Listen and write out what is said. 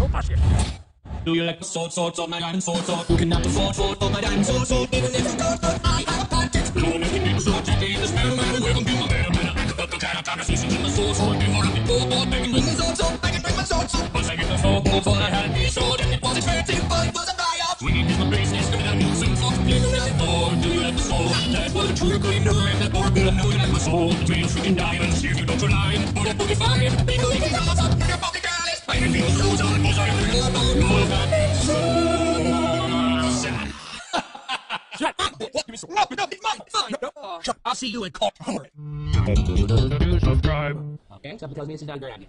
Do you like the sword, sword, sword, my diamond sword, sword? You cannot afford, sword, sword, my diamond sword, sword. Even if you don't, but I have a pocket. No one can do sword, today this man, man, welcome to my man, man. But the kind of conversation in the sword, sword, before I be poor, poor, I can bring my sword, sword, I can bring my sword, sword. Once I get the sword, sword, I had a sword, and it was expensive, but it was a buy-off. Swinging is my business, and I'm using sword, with the sword. Do you like the sword? That was a true clean know, and that board, I know you like my sword. Between freaking diamonds, if you don't rely, put a booty fire, people, you can tell I'll see you in court. subscribe. Okay, me this is not a idea.